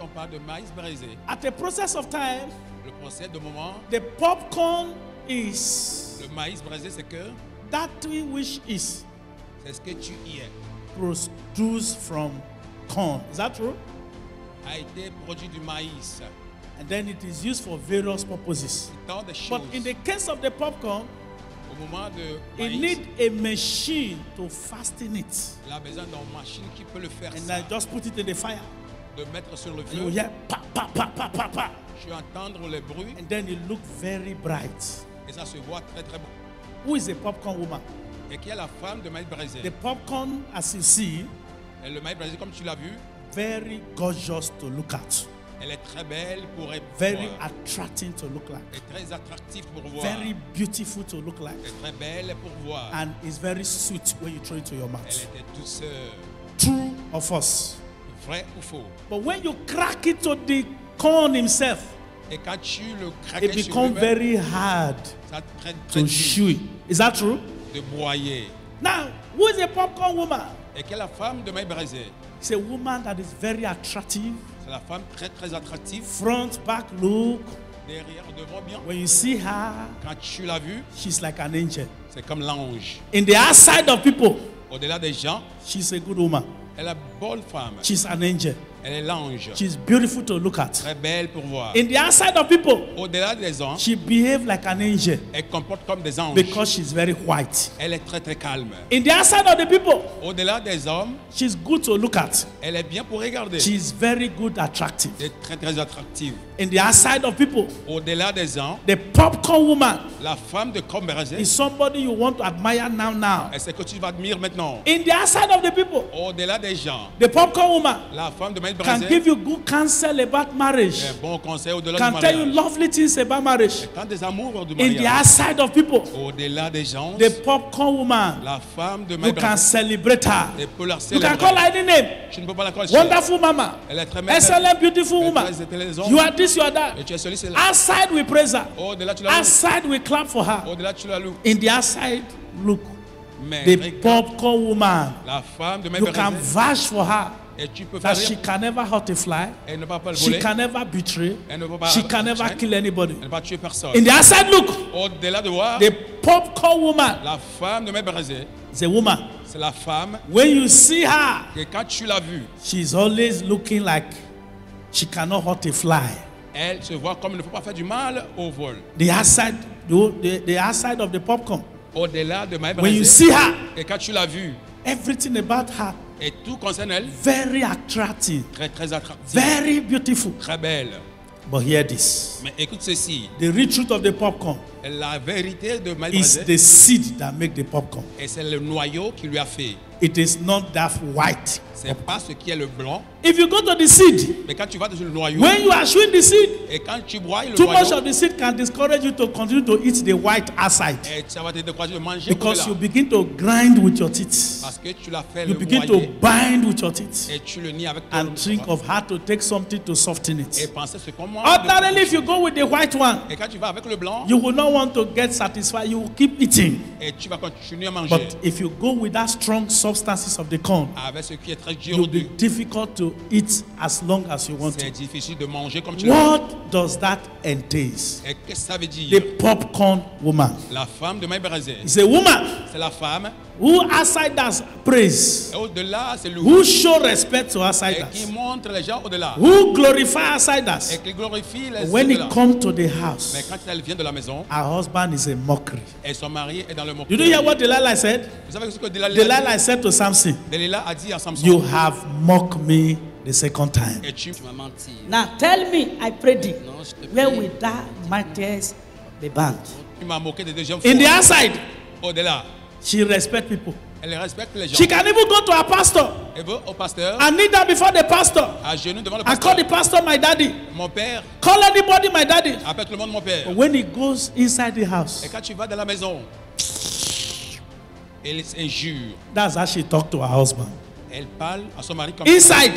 on parle de maïs braisé, At a process of time, le procès de moment, the popcorn is le maïs braisé, c'est que that which is c'est ce que tu y es. produced from corn. Is that true? A été produit du maïs. And then it is used for various purposes. Tant de choses. But in the case of the popcorn, Au moment de maïs, need a machine to fasten it. il a besoin d'une machine qui peut le faire And ça, I just put it in the fire. De mettre sur le you feu. hear pa pa pa pa pa pa. Je vais entendre le bruit And then it look very bright. et ça se voit très très bon. Who is a popcorn woman? Et qui est la femme de maïs braisé. The popcorn, as you see, Et le maïs braisé, comme tu l'as vu, very gorgeous to look at. elle est très belle pour Very voir. attracting to look like. est très attractive pour voir. Very beautiful to look like. est très belle pour voir. And it's very sweet when you throw it to your Elle mouth. était douceur. True or false? Vrai ou faux But when you crack it to the corn himself, Et quand tu le it craquais sur becomes very hard ça to chew. Is that true? de broyer. Now, who is a popcorn woman? Et quelle est la femme de maïs braisé It's a woman that is very attractive. C'est la femme très très attractive. Front, back look. Derrière, devant bien. When you see her, Quand tu l'as vue, she's like an angel. c'est comme l'ange. In the outside of people, Au-delà des gens, she's a good woman. Elle est une bonne femme. She's an angel. Elle est l'ange. She's beautiful to look at. Très belle pour voir. In the outside of people, Au-delà des anges, she behaves like an angel elle comporte comme des anges. because she's very white. Elle est très très calme. In the outside of the people, Au-delà des hommes, she's good to look at. elle est bien pour regarder. She's very good attractive. Elle est très très attractive. In the outside of people, Au-delà des hommes, the popcorn woman la femme de Comberger, is somebody you want to admire now now. et c'est que tu vas admirer maintenant. In the outside of the people, Au-delà des gens, the popcorn woman la femme de Maître can give you good counsel about marriage. un bon conseil au-delà du Can tell you mariage. lovely things about marriage. Des amours du In the mariage, outside of people, au-delà des gens, the popcorn woman, la femme de you Maître can celebrate her. peut la You can call célébrer. her any name. Tu ne peux pas la. Wonderful mama. Elle est très belle. Excellent, beautiful woman. très intelligente. You are this, you are that. Et tu es celui, c'est là. Outside, we praise her. Oh, Au-delà, tu la loues. Outside, we clap for her. Oh, Au-delà, tu la loues. In the outside, look, Mais the regarde, popcorn woman. la femme de You Maître can Brazil, vouch for her et tu peux faire that she rien. can never hurt a fly. Elle ne va pas le She voler. can never betray. Elle ne pas She can never kill anybody. Elle ne va pas tuer personne. In the outside, look, Au-delà de voir, the popcorn woman la femme de Maître Brazil, is a woman. c'est la femme When you see her, que quand tu l'as vue, she's always looking like she cannot hurt a fly. Elle se voit comme il ne faut pas faire du mal au vol. The outside, the, the, outside of the popcorn. Au-delà de Maître When you see her, et quand tu l'as vue, everything about her et tout concerne elle, very attractive, très très attractive, very beautiful. très belle. But hear this: Mais écoute ceci, the real truth of the popcorn la vérité de Maître is the seed that make the popcorn. et c'est le noyau qui lui a fait. It is not that white. C'est pas ce qui est le blanc, If you go to the seed, mais quand tu vas dans le noyau, when you are chewing the seed, et quand tu bois le too much of the seed can discourage you to continue to eat the white outside et eh, ça va te décourager de manger because you begin to grind with your teeth. Parce que tu l'as fait You le begin to bind with your teeth et tu le nies avec ton and think of how to take something to soften et it. penser ce comment. Ordinarily, if you go with the white one, Et quand tu vas avec le blanc, you will not want to get satisfied. You will keep eating. et tu vas continuer à manger But if you go with that strong substances of the corn, avec ce qui est très it will be difficult to eat as long as you want c'est to. difficile de manger comme tu l'as. What does that entail? Et qu'est-ce que ça veut dire? The popcorn woman La femme de a woman c'est la femme. Who praise, Et au-delà, c'est le who show respect to et qui outsiders, montre les gens au-delà. who glorify Et qui glorifie les When it comes to the Mais house, quand elle vient de la maison, her husband is a mockery. et son mari est dans le Did you hear what Delilah said? Vous savez ce que Delilah, Delilah said to Samson, Delilah a dit à Samson You have mocked me the second time. Et tu Tu m'as menti. Now tell me, I pray thee, Non, je te where prie. will that my tears be bound? tu m'as moqué deuxièmes In the outside, Au-delà, she respect people. elle respecte les gens. She can even go to her pastor Elle veut au pasteur, and kneel down before the pastor à genoux devant le and call the pastor my daddy. Mon père, Call anybody my daddy. appelle tout le monde mon père. But when he goes inside the Et house, quand tu vas dans la maison, elle injure. that's how she talk to her husband. Elle parle à son mari comme Inside,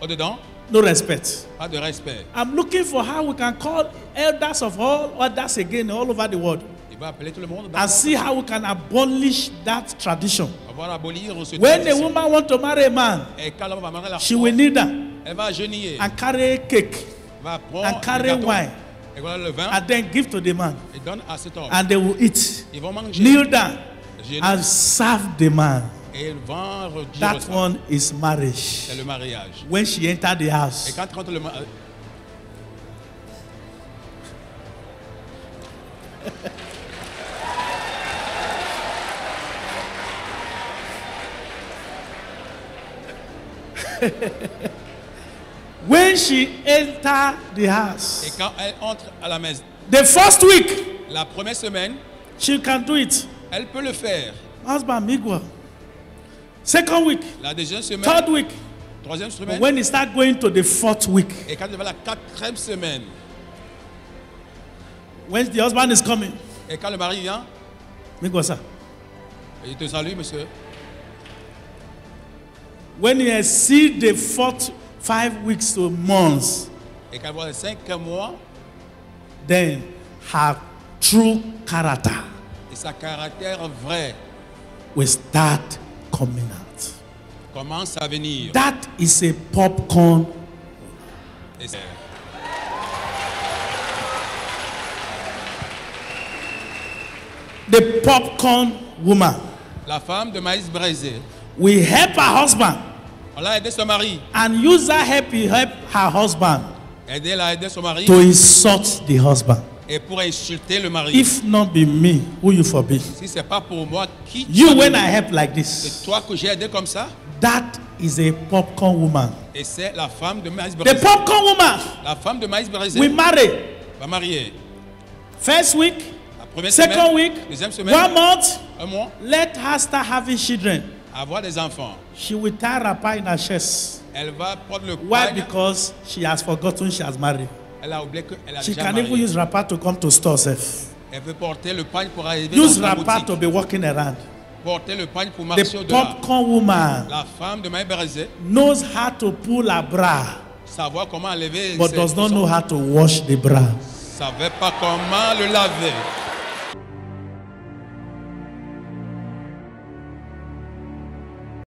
Au-dedans, no respect. pas de respect. I'm looking for how we can call elders of all others again all over the world Il va appeler tout le monde. and see how we can abolish that tradition. On va abolir ce When a tradition. woman want to marry a man, Et quand l'homme va marier la she will kneel down. Elle va agenouiller. and carry cake va prendre and le carry gâteau, wine et voilà le vin and then give to the man. et donne à cet homme. And they will eat. Ils vont manger. Kneel down Génie. and serve the man. Et ils vont redire That ça. one is marriage. C'est le mariage. When she entered the Et house, when she entered the et house, quand elle entre à la maison, the first week la première semaine, she can do it. elle peut le faire. Husband, Miguel. Second week, La deuxième semaine, third week. troisième semaine, when it start going to the fourth week, et quand elle va à la quatrième semaine, when the husband is coming, et quand le mari vient, Miguel, sir. il te salue, monsieur. When you exceed the fourth five weeks to months, Et les cinq mois, then her true character et sa caractère vrai will start coming out. commence à venir. That is a popcorn. Et The popcorn woman La femme de maïs braisé, will help her husband on l'a aidé son mari. and use that help to help her husband Aider, elle a aidé son mari to insult the husband. et pour insulter le mari. If not be me, who you forbid? si c'est pas pour moi, qui You when I help like C'est this, toi que j'ai aidé comme ça? That is a popcorn woman. et c'est la femme de maïs The braisé. popcorn woman La femme de maïs braisé we marry va marier. first week, La première second semaine, week, deuxième semaine, one month. un mois, Let her start having children. Avoir des enfants. She will tie wrapper in her chest. Elle va prendre le Why? Because she has forgotten she has married. Elle a oublié qu'elle a She déjà can marié. even use wrapper to come to store self. Elle veut porter le pagne pour arriver Use dans la wrapper boutique. to be walking around. Porter le pagne pour marcher The au-delà. popcorn woman La femme de knows how to pull her bra, savoir comment enlever but ses does not know how to wash the bra. savait pas comment le laver.